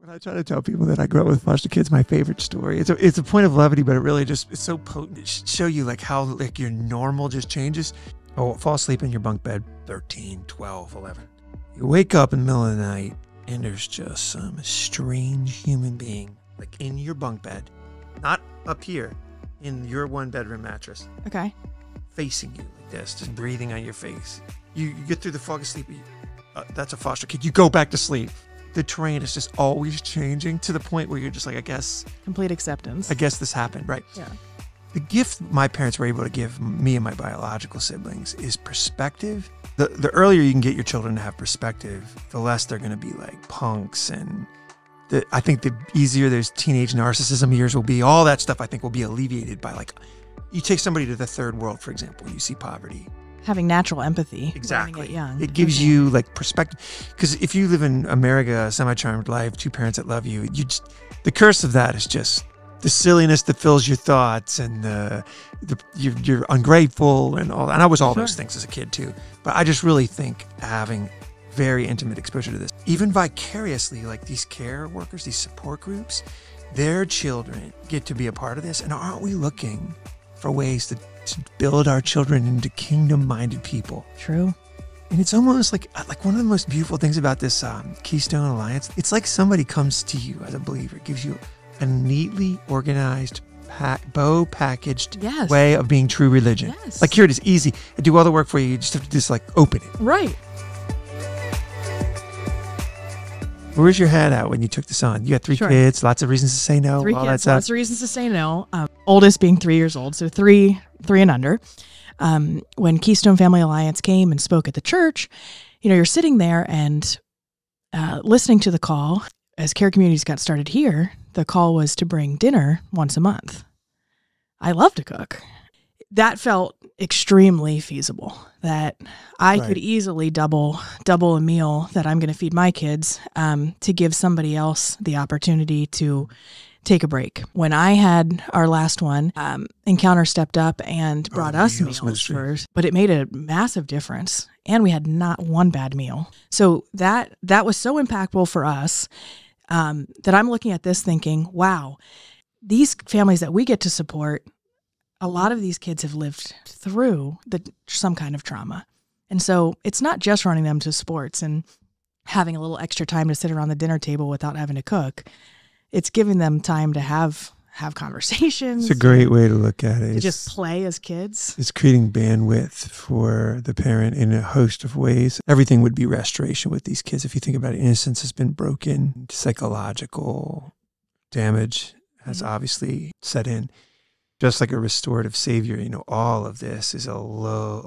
When I try to tell people that I grew up with foster kids, my favorite story. It's a it's a point of levity, but it really just it's so potent. It should show you like how like your normal just changes. Oh, fall asleep in your bunk bed, 13, 12, 11. You wake up in the middle of the night and there's just some strange human being like in your bunk bed, not up here, in your one bedroom mattress, Okay. facing you like this, just breathing on your face. You, you get through the fog of sleep. You, uh, that's a foster kid. You go back to sleep. The terrain is just always changing to the point where you're just like, I guess, Complete acceptance. I guess this happened, right? Yeah. The gift my parents were able to give me and my biological siblings is perspective. The the earlier you can get your children to have perspective, the less they're going to be like punks and the, I think the easier those teenage narcissism years will be. All that stuff I think will be alleviated by like you take somebody to the third world, for example, you see poverty. Having natural empathy. Exactly. It young. It gives Okay. you like perspective. Because if you live in America, a semi-charmed life, two parents that love you, you just, the curse of that is just the silliness that fills your thoughts and the, the you're, you're ungrateful and all. And I was all those things as a kid too. But I just really think having very intimate exposure to this, even vicariously, like these care workers, these support groups, their children get to be a part of this. And aren't we looking for ways to, to build our children into kingdom-minded people? True. And it's almost like like one of the most beautiful things about this um, Keystone Alliance. It's like somebody comes to you as a believer, gives you a neatly organized, pack, bow packaged Yes. way of being true religion. Yes. Like here it is, easy. I do all the work for you. You just have to just like open it. Right. Where's your head at when you took this on? You got three Sure. kids, lots of reasons to say no, three all kids. that stuff. Lots of reasons to say no. Um, oldest being three years old, so three, three and under. Um, when Keystone Family Alliance came and spoke at the church, you know, you're sitting there and uh, listening to the call. As care communities got started here, the call was to bring dinner once a month. I love to cook. That felt extremely feasible. That I Right. could easily double double a meal that I'm going to feed my kids um, to give somebody else the opportunity to take a break. When I had our last one, um, Encounter stepped up and brought the us Oh, Meals first, but it made a massive difference, and we had not one bad meal. So that that was so impactful for us um, that I'm looking at this thinking, wow, these families that we get to support, a lot of these kids have lived through the some kind of trauma, and so it's not just running them to sports and having a little extra time to sit around the dinner table without having to cook. It's giving them time to have have conversations. It's a great way to look at it. to It's- just play as kids. It's creating bandwidth for the parent in a host of ways. Everything would be restoration with these kids. If you think about it, innocence has been broken, psychological damage has Mhm. obviously set in. Just like a restorative savior, you know, all of this is a, a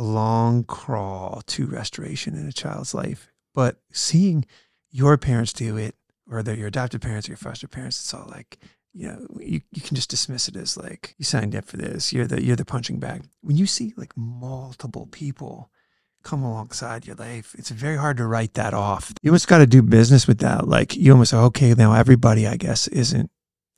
long crawl to restoration in a child's life. But seeing your parents do it, or that your adopted parents or your foster parents, it's all like, you know, you, you can just dismiss it as like you signed up for this. You're the you're the punching bag. When you see like multiple people come alongside your life, it's very hard to write that off. You almost got to do business with that. Like you almost okay now everybody I guess isn't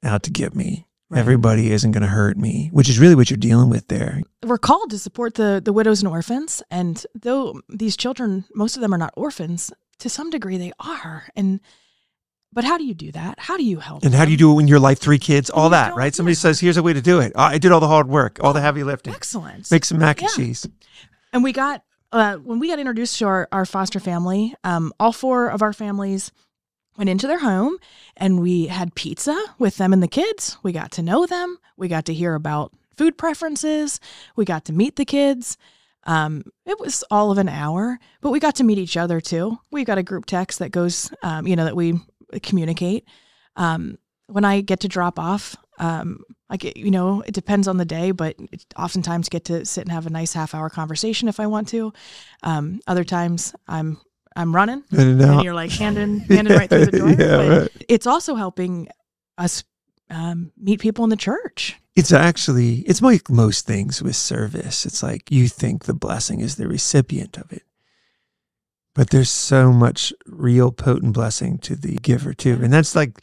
out to get me. Right. Everybody isn't going to hurt me, which is really what you're dealing with there. We're called to support the the widows and orphans, and though these children, most of them are not orphans, to some degree they are. And but how do you do that? How do you help? And how do you do it when you're like three kids, all that, right? Somebody yeah. says, "Here's a way to do it." I did all the hard work, all the heavy lifting. Excellent. Make some mac and cheese. And we got uh, when we got introduced to our, our foster family, um, all four of our families went into their home and we had pizza with them and the kids. We got to know them. We got to hear about food preferences. We got to meet the kids. Um, it was all of an hour, but we got to meet each other too. We got a group text that goes, um, you know, that we communicate. Um, when I get to drop off, um, I get, you know, it depends on the day, but oftentimes get to sit and have a nice half hour conversation if I want to. Um, other times I'm I'm running know. and you're like handing handing right through the door. Yeah, but right. it's also helping us um, meet people in the church. It's actually it's like most things with service. It's like you think the blessing is the recipient of it. But there's so much real potent blessing to the giver too. And that's like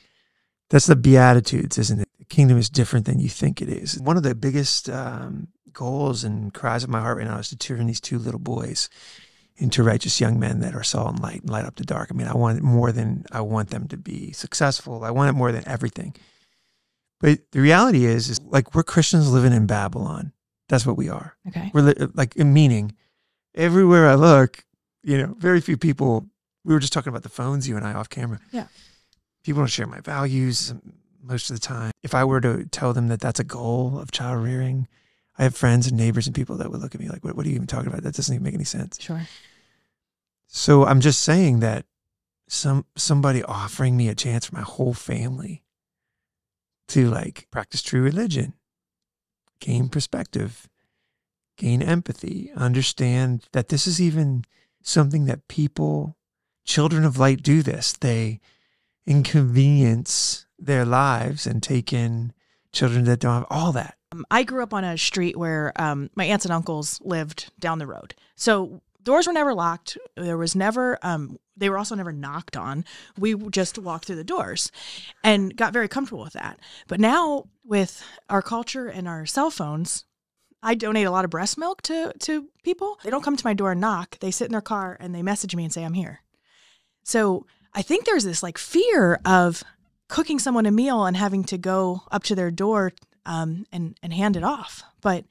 that's the beatitudes, isn't it? The kingdom is different than you think it is. One of the biggest um, goals and cries of my heart right now is to turn these two little boys into righteous young men that are salt and light and light up the dark. I mean, I want it more than I want them to be successful. I want it more than everything. But the reality is, is like we're Christians living in Babylon. That's what we are. Okay. We're li- like meaning everywhere I look, you know, very few people. We were just talking about the phones, you and I off camera. Yeah. People don't share my values most of the time. If I were to tell them that that's a goal of child rearing, I have friends and neighbors and people that would look at me like, what, what are you even talking about? That doesn't even make any sense. Sure. So I'm just saying that some somebody offering me a chance for my whole family to like practice true religion, gain perspective, gain empathy, understand that this is even something that people, children of light, do this. They inconvenience their lives and take in children that don't have all that. Um, I grew up on a street where um, my aunts and uncles lived down the road. So doors were never locked. There was never, um, they were also never knocked on. We just walked through the doors and got very comfortable with that. But now with our culture and our cell phones, I donate a lot of breast milk to, to people. They don't come to my door and knock. They sit in their car and they message me and say, I'm here. So I think there's this like fear of cooking someone a meal and having to go up to their door um, and and hand it off. But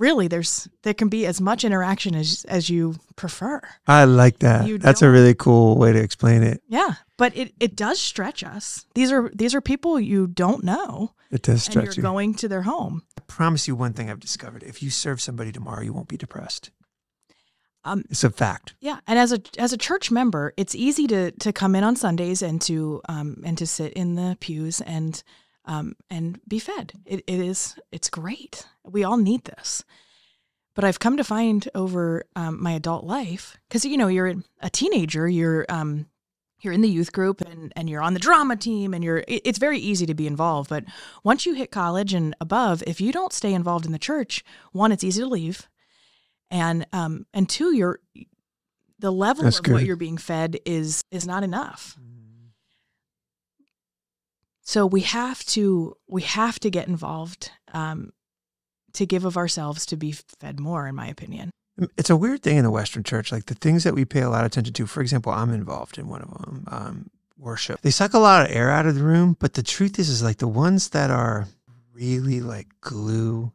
really, there's there can be as much interaction as as you prefer. I like that. You That's a really cool way to explain it. Yeah, but it it does stretch us. These are these are people you don't know, It does and stretch you're you. going to their home. I promise you one thing I've discovered. If you serve somebody tomorrow, you won't be depressed. Um, It's a fact. Yeah, and as a as a church member, it's easy to to come in on Sundays and to um and to sit in the pews and um and be fed. It it is it's great. We all need this. But I've come to find over um, my adult life because you know you're a teenager, you're um you're in the youth group and and you're on the drama team and you're it's very easy to be involved. But once you hit college and above, if you don't stay involved in the church, one, it's easy to leave and um and two you're the level That's of what you're being fed is is not enough so we have to we have to get involved um to give of ourselves to be fed more in my opinion It's a weird thing in the Western church. Like the things that we pay a lot of attention to. For example, I'm involved in one of them, um, worship. They suck a lot of air out of the room, but the truth is, is like the ones that are really like glue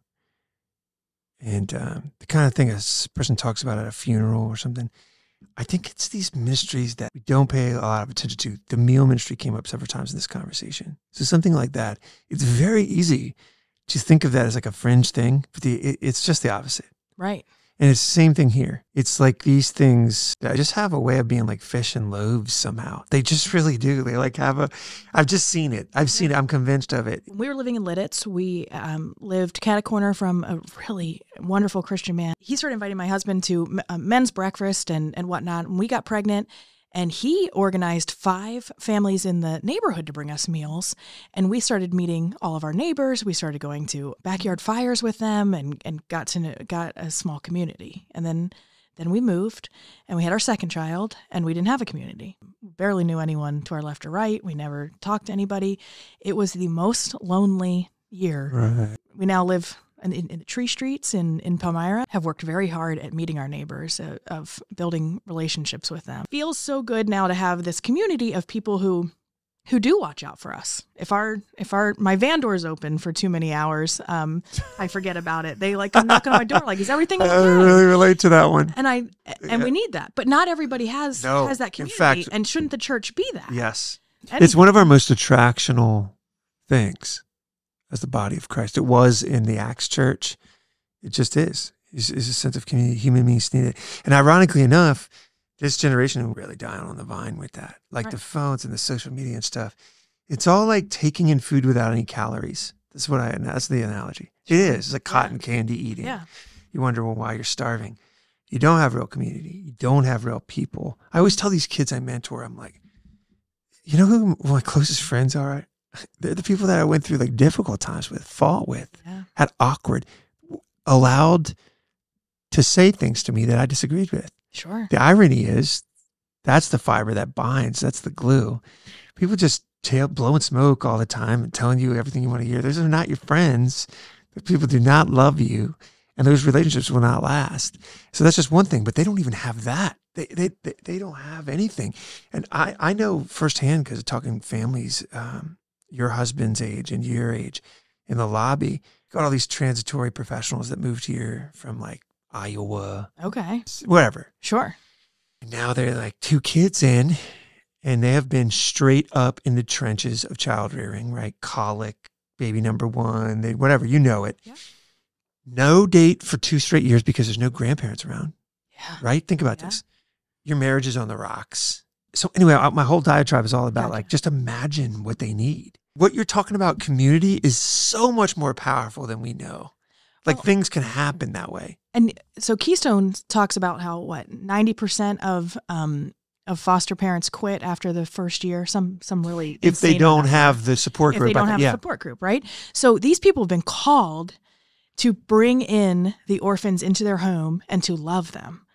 and um, the kind of thing a person talks about at a funeral or something. I think it's these ministries that we don't pay a lot of attention to. The meal ministry came up several times in this conversation. So something like that. It's very easy to think of that as like a fringe thing, but the, it, it's just the opposite. right And it's the same thing here. It's like these things that just have a way of being like fish and loaves somehow. They just really do. They like have a, I've just seen it. I've seen it. I'm convinced of it. we were living in Lititz, we um, lived cat a corner from a really wonderful Christian man. He started inviting my husband to uh, men's breakfast and, and whatnot. And we got pregnant, and he organized five families in the neighborhood to bring us meals. And we started meeting all of our neighbors. We started going to backyard fires with them, and, and got to know, got a small community. And then then we moved, and we had our second child, and we didn't have a community. Barely knew anyone to our left or right. We never talked to anybody. It was the most lonely year. Right. We now live in, in, in the tree streets in, in Palmyra, have worked very hard at meeting our neighbors, uh, of building relationships with them. Feels so good now to have this community of people who who do watch out for us. If our if our my van door's open for too many hours, um, I forget about it. They like come knocking on my door, like, is everything I okay? really relate to that one. and I and we need that, but not everybody has No. has that In community. fact- and shouldn't the church be that? Yes. And- It's one of our most attractional things as the body of Christ. It was in the Acts church. It just is. Is is a sense of community. Human beings need it. And ironically enough, this generation is really dying on the vine with that. Like the phones and the social media and stuff. It's all like taking in food without any calories. That's what I. That's the analogy. It is. It's like cotton candy eating. Yeah. You wonder well, why you're starving. You don't have real community. You don't have real people. I always tell these kids I mentor, I'm like, you know who my closest friends are? They're the people that I went through like difficult times with, fought with, Yeah. had awkward, allowed to say things to me that I disagreed with. Sure. The irony is that's the fiber that binds, that's the glue. People just tail blowing smoke all the time and telling you everything you want to hear. Those are not your friends. The people do not love you. and those relationships will not last. So that's just one thing, but they don't even have that. They they they, they don't have anything, and I I know firsthand because talking families, um, your husband's age and your age, in the lobby, got all these transitory professionals that moved here from like Iowa, Okay. whatever. Sure. And now they're like two kids in, and they have been straight up in the trenches of child rearing, right? Colic, baby number one, they, whatever, you know it. Yeah. No date for two straight years because there's no grandparents around, Yeah. right? Think about Yeah. this. Your marriage is on the rocks. So, anyway, my whole diatribe is all about Gotcha. like just imagine what they need. What you're talking about, community, is so much more powerful than we know. Like Well- things can happen that way. And so Keystone talks about how what ninety percent of um of foster parents quit after the first year. Some some really If they don't amount have the support if group, they don't have yeah, a support group, right? So these people have been called to bring in the orphans into their home and to love them,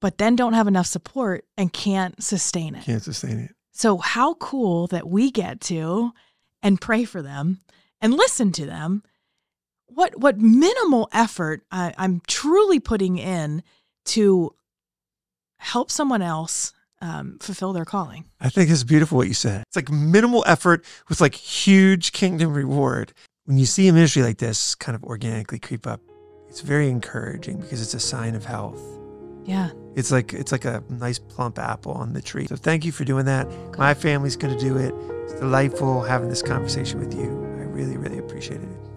but then don't have enough support and can't sustain it. can't sustain it. So how cool that we get to and pray for them and listen to them. What what minimal effort I, I'm truly putting in to help someone else um, fulfill their calling. I think it's beautiful what you said. It's like minimal effort with like huge kingdom reward. When you see a ministry like this kind of organically creep up, it's very encouraging because it's a sign of health. Yeah. It's like it's like a nice plump apple on the tree. So thank you for doing that. My family's going to do it. It's delightful having this conversation with you. I really really appreciated it.